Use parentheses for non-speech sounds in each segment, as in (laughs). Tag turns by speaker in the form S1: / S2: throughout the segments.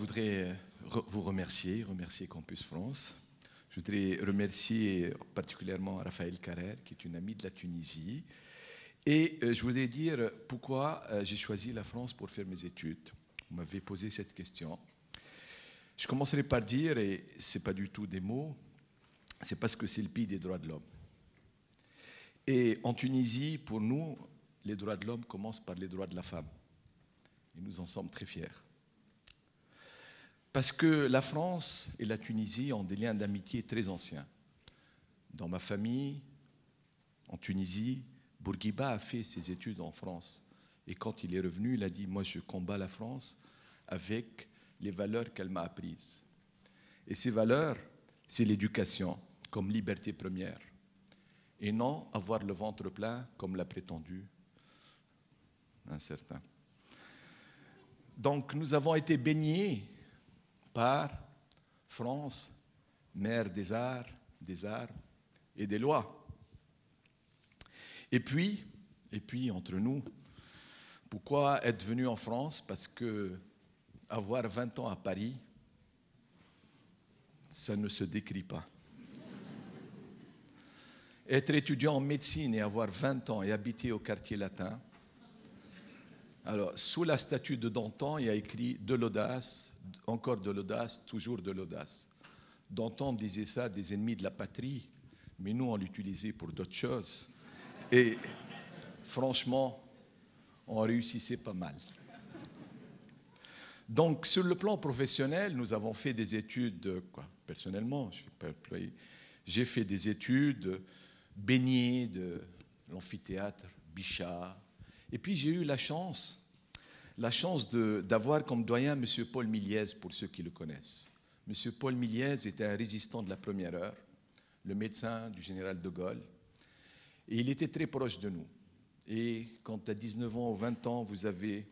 S1: Je voudrais vous remercier, remercier Campus France. Je voudrais remercier particulièrement Raphaël Carrère, qui est une amie de la Tunisie. Et euh, je voudrais dire pourquoi euh, j'ai choisi la France pour faire mes études. Vous m'avez posé cette question. Je commencerai par dire, et ce n'est pas du tout des mots, c'est parce que c'est le pays des droits de l'homme. Et en Tunisie, pour nous, les droits de l'homme commencent par les droits de la femme. Et nous en sommes très fiers. Parce que la France et la Tunisie ont des liens d'amitié très anciens. Dans ma famille, en Tunisie, Bourguiba a fait ses études en France. Et quand il est revenu, il a dit, moi je combats la France avec les valeurs qu'elle m'a apprises. Et ces valeurs, c'est l'éducation comme liberté première. Et non avoir le ventre plein comme l'a prétendu un certain. Donc nous avons été baignés par France, mère des arts, des arts et des lois. Et puis, et puis entre nous, pourquoi être venu en France? Parce que avoir 20 ans à Paris, ça ne se décrit pas. Être étudiant en médecine et avoir 20 ans et habiter au quartier latin, alors, sous la statue de Danton, il y a écrit de l'audace, encore de l'audace, toujours de l'audace. Danton disait ça des ennemis de la patrie, mais nous, on l'utilisait pour d'autres choses. Et franchement, on réussissait pas mal. Donc, sur le plan professionnel, nous avons fait des études, quoi, personnellement, j'ai fait des études baignées de l'amphithéâtre, Bichat, et puis j'ai eu la chance, la chance d'avoir comme doyen M. Paul Miliez, pour ceux qui le connaissent. M. Paul Miliez était un résistant de la première heure, le médecin du général de Gaulle, et il était très proche de nous. Et quand à 19 ans ou 20 ans, vous avez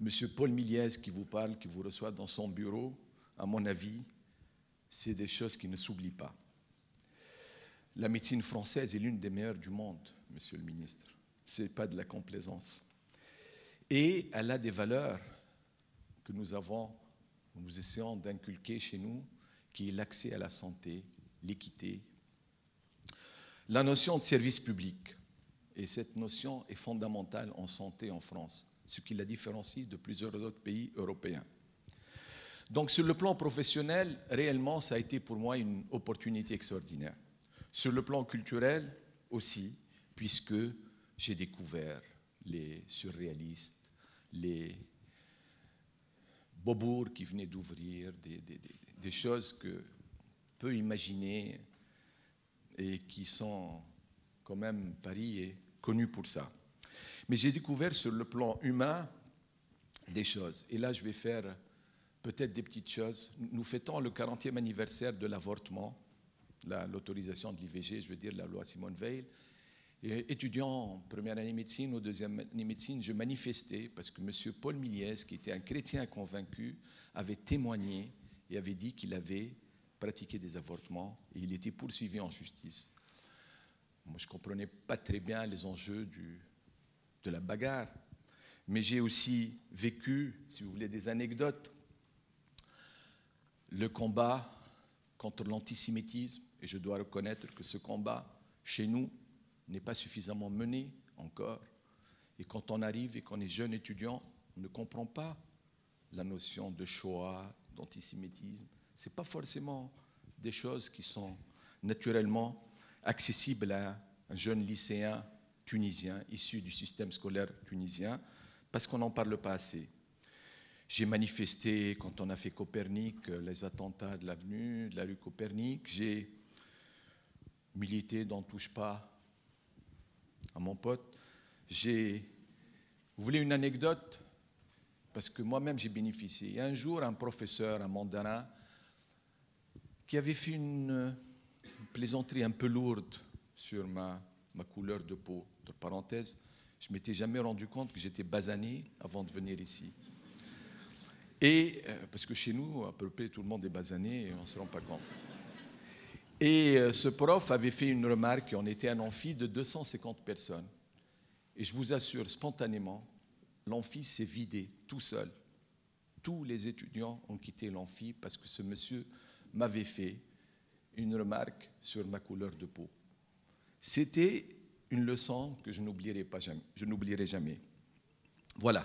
S1: M. Paul Miliez qui vous parle, qui vous reçoit dans son bureau, à mon avis, c'est des choses qui ne s'oublient pas. La médecine française est l'une des meilleures du monde, Monsieur le ministre. Ce n'est pas de la complaisance. Et elle a des valeurs que nous avons, nous essayons d'inculquer chez nous, qui est l'accès à la santé, l'équité, la notion de service public. Et cette notion est fondamentale en santé en France, ce qui la différencie de plusieurs autres pays européens. Donc sur le plan professionnel, réellement, ça a été pour moi une opportunité extraordinaire. Sur le plan culturel aussi, puisque j'ai découvert les surréalistes, les Beaubourg qui venaient d'ouvrir, des, choses que peut imaginer et qui sont quand même, Paris est connu pour ça. Mais j'ai découvert sur le plan humain des choses. Et là, je vais faire peut-être des petites choses. Nous fêtons le 40e anniversaire de l'avortement, l'autorisation de l'IVG, je veux dire la loi Simone Veil étudiant en première année médecine ou deuxième année médecine, je manifestais parce que M. Paul Miliès, qui était un chrétien convaincu, avait témoigné et avait dit qu'il avait pratiqué des avortements et il était poursuivi en justice. Moi, je ne comprenais pas très bien les enjeux de la bagarre, mais j'ai aussi vécu, si vous voulez, des anecdotes. Le combat contre l'antisémitisme, et je dois reconnaître que ce combat, chez nous, n'est pas suffisamment mené encore. Et quand on arrive et qu'on est jeune étudiant, on ne comprend pas la notion de Shoah, d'antisémitisme. Ce n'est pas forcément des choses qui sont naturellement accessibles à un jeune lycéen tunisien issu du système scolaire tunisien, parce qu'on n'en parle pas assez. J'ai manifesté quand on a fait Copernic, les attentats de l'avenue, de la rue Copernic. J'ai milité dans Touche pas à mon pote. J'ai. Vous voulez une anecdote? Parce que moi-même, j'ai bénéficié. Il y a un jour, un professeur, un mandarin, qui avait fait une, plaisanterie un peu lourde sur ma, couleur de peau. De parenthèse, je m'étais jamais rendu compte que j'étais basané avant de venir ici. Et euh, parce que chez nous, à peu près tout le monde est basané et on ne se rend pas compte. Et euh, ce prof avait fait une remarque, on était un amphi de 250 personnes. Et je vous assure, spontanément, l'amphi s'est vidé tout seul. tous les étudiants ont quitté l'amphi parce que ce monsieur m'avait fait une remarque sur ma couleur de peau. C'était une leçon que je n'oublierai pas jamais. Je n'oublierai jamais. Voilà.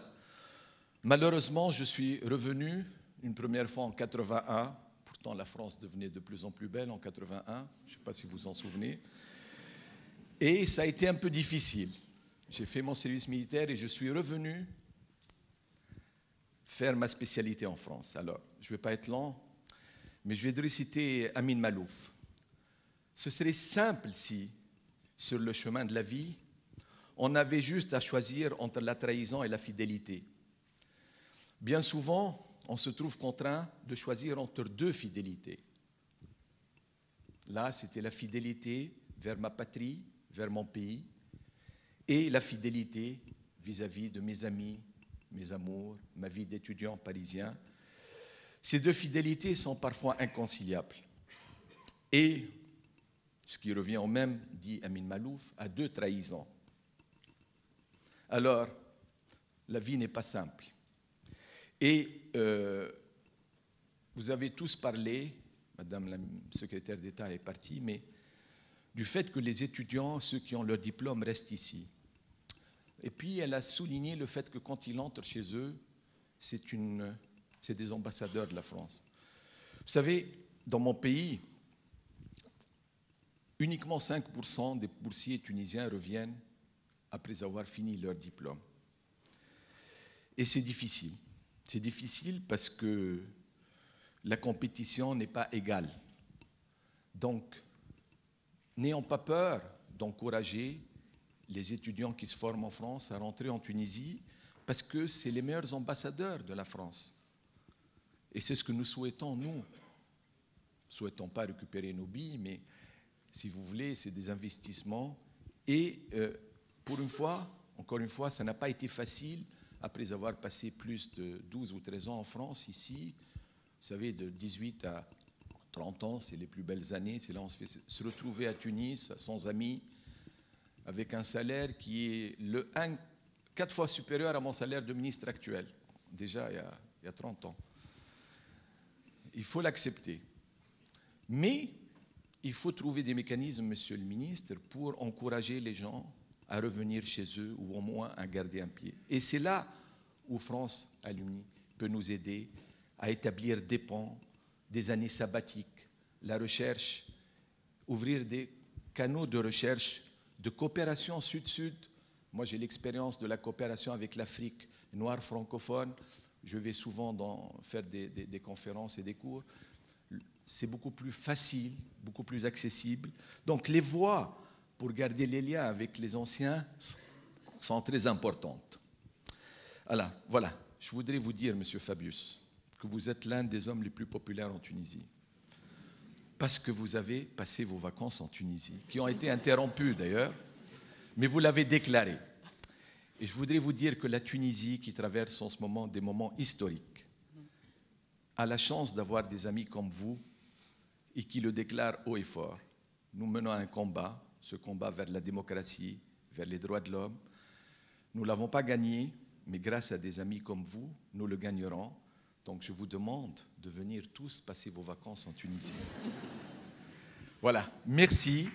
S1: Malheureusement, je suis revenu une première fois en 81. Pourtant, la France devenait de plus en plus belle en 81. Je ne sais pas si vous en souvenez. Et ça a été un peu difficile. J'ai fait mon service militaire et je suis revenu faire ma spécialité en France. Alors, je ne vais pas être lent, mais je vais réciter Amin Malouf. Ce serait simple si, sur le chemin de la vie, on avait juste à choisir entre la trahison et la fidélité. Bien souvent, on se trouve contraint de choisir entre deux fidélités. Là, c'était la fidélité vers ma patrie, vers mon pays, et la fidélité vis-à-vis de mes amis, mes amours, ma vie d'étudiant parisien. Ces deux fidélités sont parfois inconciliables. Et, ce qui revient au même, dit Amin Malouf, à deux trahisons. Alors, la vie n'est pas simple. Et euh, vous avez tous parlé, Madame la secrétaire d'État est partie, mais du fait que les étudiants, ceux qui ont leur diplôme, restent ici. Et puis elle a souligné le fait que quand ils entrent chez eux, c'est des ambassadeurs de la France. Vous savez, dans mon pays, uniquement 5% des boursiers tunisiens reviennent après avoir fini leur diplôme. Et c'est difficile. C'est difficile parce que la compétition n'est pas égale. Donc, n'ayons pas peur d'encourager les étudiants qui se forment en France à rentrer en Tunisie parce que c'est les meilleurs ambassadeurs de la France. Et c'est ce que nous souhaitons, nous. Nous souhaitons pas récupérer nos billes, mais si vous voulez, c'est des investissements. Et euh, pour une fois, encore une fois, ça n'a pas été facile après avoir passé plus de 12 ou 13 ans en France, ici. Vous savez, de 18 à 30 ans, c'est les plus belles années. C'est là où on se fait se retrouver à Tunis, sans amis, avec un salaire qui est le 1, 4 fois supérieur à mon salaire de ministre actuel, déjà il y a, il y a 30 ans. Il faut l'accepter. Mais il faut trouver des mécanismes, monsieur le ministre, pour encourager les gens à revenir chez eux ou au moins à garder un pied. Et c'est là où France Alumni peut nous aider à établir des ponts, des années sabbatiques, la recherche, ouvrir des canaux de recherche de coopération sud-sud. Moi, j'ai l'expérience de la coopération avec l'Afrique noire francophone. Je vais souvent faire des conférences et des cours. C'est beaucoup plus facile, beaucoup plus accessible. Donc, les voies pour garder les liens avec les anciens sont très importantes. Alors, voilà, je voudrais vous dire, Monsieur Fabius, que vous êtes l'un des hommes les plus populaires en Tunisie parce que vous avez passé vos vacances en Tunisie, qui ont été interrompues d'ailleurs, mais vous l'avez déclaré. Et je voudrais vous dire que la Tunisie, qui traverse en ce moment des moments historiques, a la chance d'avoir des amis comme vous et qui le déclarent haut et fort. Nous menons un combat, ce combat vers la démocratie, vers les droits de l'homme. Nous ne l'avons pas gagné, mais grâce à des amis comme vous, nous le gagnerons. Donc je vous demande de venir tous passer vos vacances en Tunisie. Voilà, merci.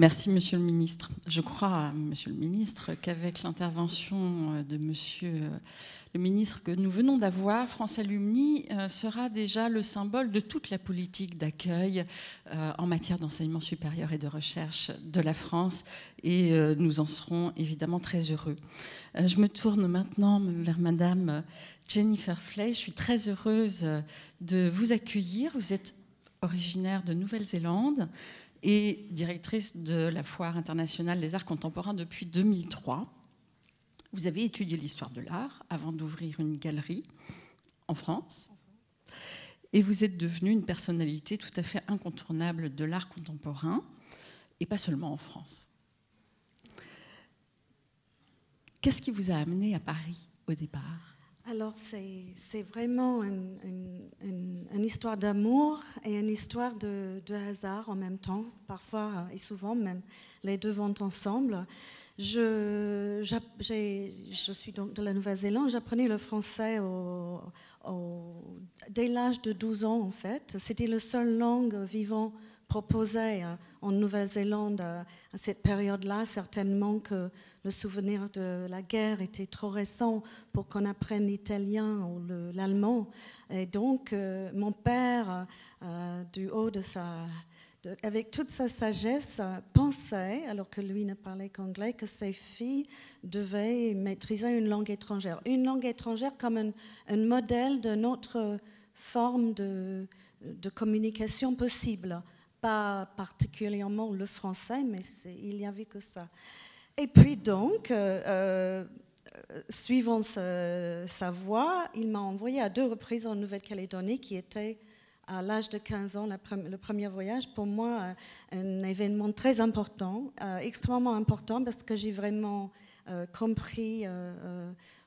S2: Merci, Monsieur le Ministre. Je crois, Monsieur le Ministre, qu'avec l'intervention de Monsieur le Ministre que nous venons d'avoir, France Alumni euh, sera déjà le symbole de toute la politique d'accueil euh, en matière d'enseignement supérieur et de recherche de la France, et euh, nous en serons évidemment très heureux. Je me tourne maintenant vers Madame Jennifer Flay. Je suis très heureuse de vous accueillir. Vous êtes originaire de Nouvelle-Zélande et directrice de la Foire internationale des arts contemporains depuis 2003. Vous avez étudié l'histoire de l'art avant d'ouvrir une galerie en France. Et vous êtes devenue une personnalité tout à fait incontournable de l'art contemporain, et pas seulement en France. Qu'est-ce qui vous a amené à Paris au départ?
S3: Alors, c'est vraiment une, une, histoire d'amour et une histoire de, de, hasard en même temps, parfois et souvent même les deux vont ensemble. Je, je suis donc de la Nouvelle-Zélande, j'apprenais le français au, dès l'âge de 12 ans en fait. C'était la seule langue vivante proposée euh, en Nouvelle-Zélande euh, à cette période-là. Certainement que le souvenir de la guerre était trop récent pour qu'on apprenne l'italien ou l'allemand. Et donc, euh, mon père, du haut de sa avec toute sa sagesse, pensait, alors que lui ne parlait qu'anglais, que ses filles devaient maîtriser une langue étrangère. Une langue étrangère comme un, modèle de notre forme de, communication possible. Pas particulièrement le français, mais il n'y avait que ça. Et puis donc, euh, euh, suivant sa, voie, il m'a envoyé à deux reprises en Nouvelle-Calédonie, qui était à l'âge de 15 ans, le premier voyage, pour moi, euh, un événement très important, extrêmement important, parce que j'ai vraiment compris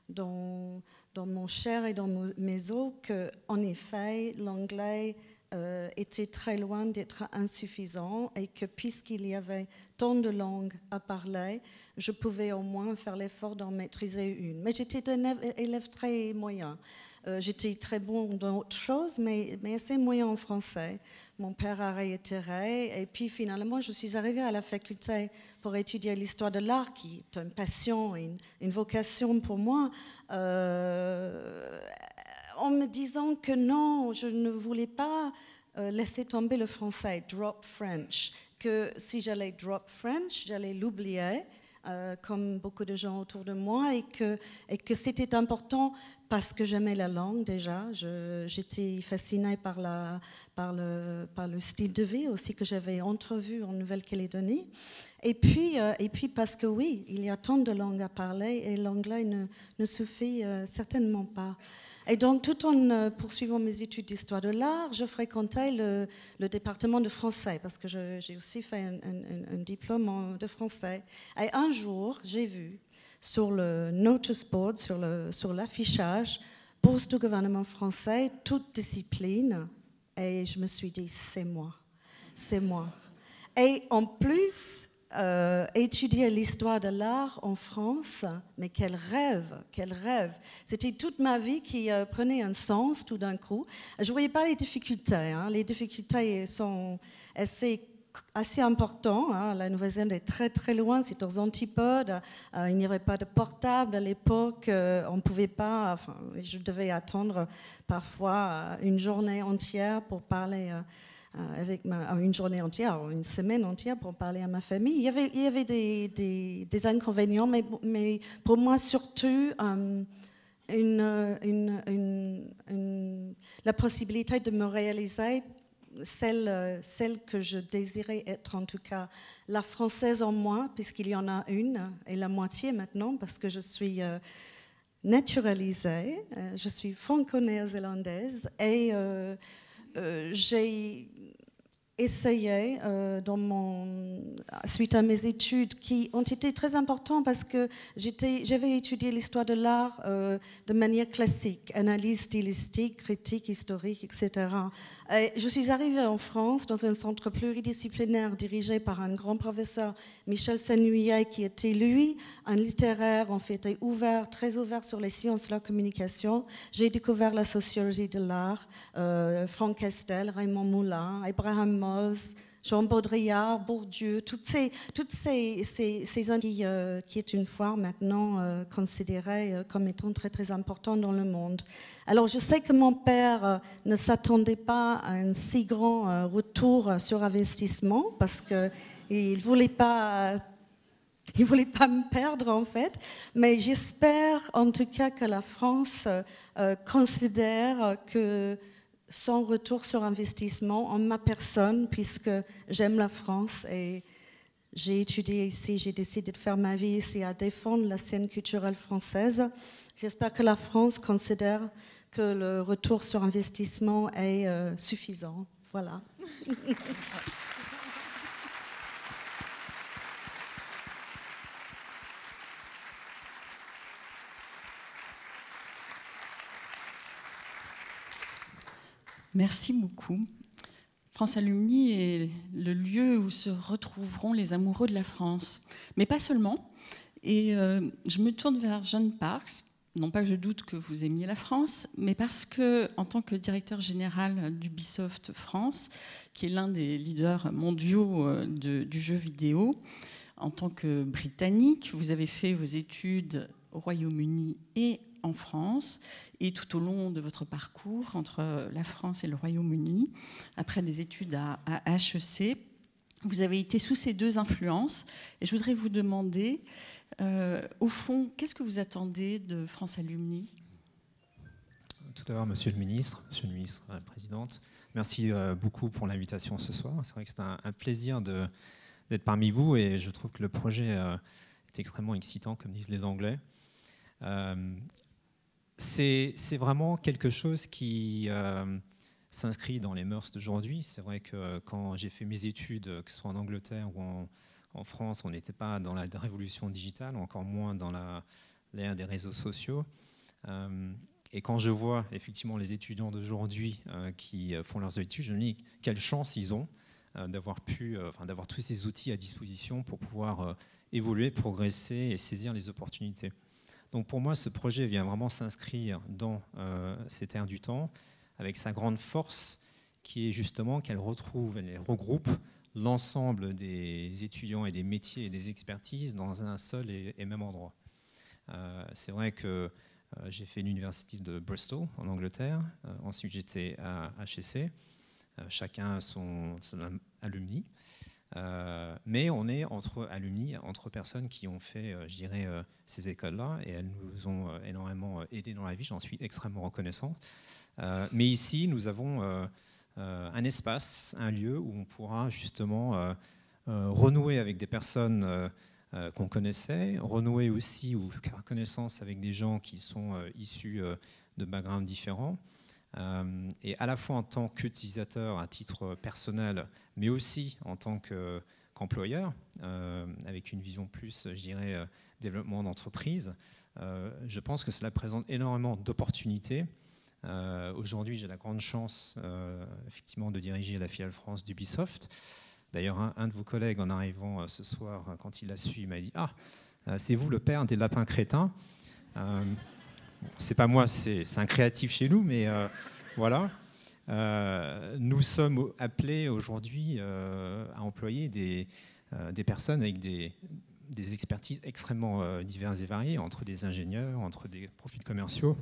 S3: dans, dans, mon chair et dans mes os qu'en effet, l'anglais était très loin d'être insuffisant et que puisqu'il y avait tant de langues à parler, je pouvais au moins faire l'effort d'en maîtriser une. Mais j'étais un élève très moyen. Euh, j'étais très bon dans autre chose, mais, mais assez moyen en français. Mon père a réitéré. Et puis finalement, je suis arrivée à la faculté pour étudier l'histoire de l'art, qui est une passion, une, une vocation pour moi, euh, en me disant que non, je ne voulais pas euh, laisser tomber le français, drop French, que si j'allais drop French, j'allais l'oublier. comme beaucoup de gens autour de moi, et que, c'était important parce que j'aimais la langue déjà. J'étais fascinée par, le, style de vie aussi que j'avais entrevu en Nouvelle-Calédonie. Et puis, euh, et puis parce que oui, il y a tant de langues à parler et l'anglais ne, suffit euh, certainement pas. Et donc, tout en euh, poursuivant mes études d'histoire de l'art, je fréquentais le, département de français parce que j'ai aussi fait un, diplôme de français. Et un jour, j'ai vu sur le notice board, sur l'affichage, bourse du gouvernement français, toute discipline. Et je me suis dit, c'est moi, c'est moi. Et en plus, euh, étudier l'histoire de l'art en France, mais quel rêve, quel rêve. C'était toute ma vie qui euh, prenait un sens tout d'un coup. Je ne voyais pas les difficultés. Hein. Les difficultés sont assez assez important. Hein. La Nouvelle-Zélande est très très loin, c'est aux antipodes. Euh, il n'y avait pas de portable à l'époque. On ne pouvait pas. Enfin, je devais attendre parfois une journée entière pour parler. Avec ma, une journée entière, une semaine entière pour parler à ma famille. Il y avait, des, inconvénients, mais, pour moi surtout une, la possibilité de me réaliser celle, euh, que je désirais être, en tout cas la française en moi, puisqu'il y en a une, et la moitié maintenant, parce que je suis euh, naturalisée, euh, je suis franco-néo-zélandaise, et j'ai essayé, euh, dans mon, suite à mes études, qui ont été très importantes parce que j'avais étudié l'histoire de l'art euh, de manière classique, analyse stylistique, critique, historique, etc. Et je suis arrivée en France dans un centre pluridisciplinaire dirigé par un grand professeur, Michel Senuyet, qui était lui un littéraire, en fait, ouvert, très ouvert sur les sciences de la communication. J'ai découvert la sociologie de l'art, euh, Franck Estel, Raymond Moulin, Abraham Jean Baudrillard, Bourdieu, toutes ces, toutes euh, qui, est une fois maintenant euh, considéré euh, comme étant très très important dans le monde. Alors je sais que mon père ne s'attendait pas à un si grand retour sur investissement parce que il voulait pas (laughs) il voulait pas me perdre en fait, mais j'espère en tout cas que la France considère que sans retour sur investissement en ma personne, puisque j'aime la France et j'ai étudié ici, j'ai décidé de faire ma vie ici à défendre la scène culturelle française. J'espère que la France considère que le retour sur investissement est euh, suffisant. Voilà. (laughs)
S2: Merci beaucoup. France Alumni est le lieu où se retrouveront les amoureux de la France, mais pas seulement. Et euh, je me tourne vers Jeanne Parks, non pas que je doute que vous aimiez la France, mais parce que, en tant que directeur général d'Ubisoft France, qui est l'un des leaders mondiaux euh, du jeu vidéo, en tant que Britannique, vous avez fait vos études au Royaume-Uni et en France, et tout au long de votre parcours entre la France et le Royaume-Uni, après des études à, HEC, vous avez été sous ces deux influences, et je voudrais vous demander euh, au fond, qu'est-ce que vous attendez de France Alumni?
S4: Tout d'abord, Monsieur le Ministre, Monsieur le Ministre, la Présidente, merci euh, beaucoup pour l'invitation ce soir. C'est vrai que c'est un, plaisir d'être parmi vous et je trouve que le projet euh, est extrêmement excitant, comme disent les Anglais. C'est vraiment quelque chose qui s'inscrit dans les mœurs d'aujourd'hui. C'est vrai que quand j'ai fait mes études, que ce soit en Angleterre ou en, France, on n'était pas dans la révolution digitale, encore moins dans l'ère des réseaux sociaux. Euh, et quand je vois effectivement les étudiants d'aujourd'hui euh, qui font leurs études, je me dis quelle chance ils ont euh, d'avoir pu, d'avoir tous ces outils à disposition pour pouvoir évoluer, progresser et saisir les opportunités. Donc pour moi, ce projet vient vraiment s'inscrire dans cette ère du temps, avec sa grande force qui est justement qu'elle retrouve, elle regroupe l'ensemble des étudiants et des métiers et des expertises dans un seul et, même endroit. Euh, c'est vrai que euh, j'ai fait l'université de Bristol en Angleterre, euh, ensuite j'étais à HEC, chacun son alumni, mais on est entre alumni, entre personnes qui ont fait, je dirais, ces écoles-là, et elles nous ont énormément aidés dans la vie, j'en suis extrêmement reconnaissant. mais ici, nous avons euh, un espace, un lieu où on pourra justement euh, euh, renouer avec des personnes qu'on connaissait, renouer aussi ou faire connaissance avec des gens qui sont issus de backgrounds différents. Et à la fois en tant qu'utilisateur à titre personnel, mais aussi en tant qu'employeur, avec une vision plus, je dirais, développement d'entreprise, je pense que cela présente énormément d'opportunités euh, aujourd'hui, j'ai la grande chance, euh, effectivement, de diriger la filiale France d'Ubisoft. D'ailleurs, un, de vos collègues, en arrivant euh, ce soir, quand il l'a su, il m'a dit Ah, c'est vous le père des lapins crétins C'est pas moi, c'est un créatif chez nous, mais voilà. nous sommes appelés aujourd'hui à employer des, personnes avec des, des expertises extrêmement diverses et variées, entre des ingénieurs, entre des profils commerciaux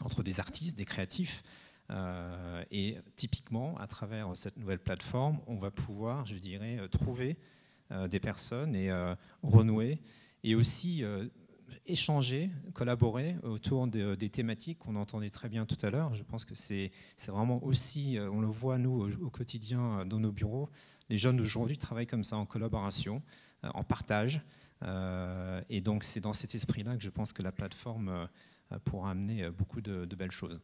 S4: entre des artistes, des créatifs. Euh, et typiquement, à travers cette nouvelle plateforme, on va pouvoir, je dirais, euh, trouver euh, des personnes et renouer, et aussi échanger, collaborer autour des thématiques qu'on entendait très bien tout à l'heure. Je pense que c'est vraiment aussi, on le voit nous au, quotidien dans nos bureaux, les jeunes d'aujourd'hui travaillent comme ça en collaboration, en partage. et donc c'est dans cet esprit-là que je pense que la plateforme euh, pour amener euh, beaucoup de, belles choses.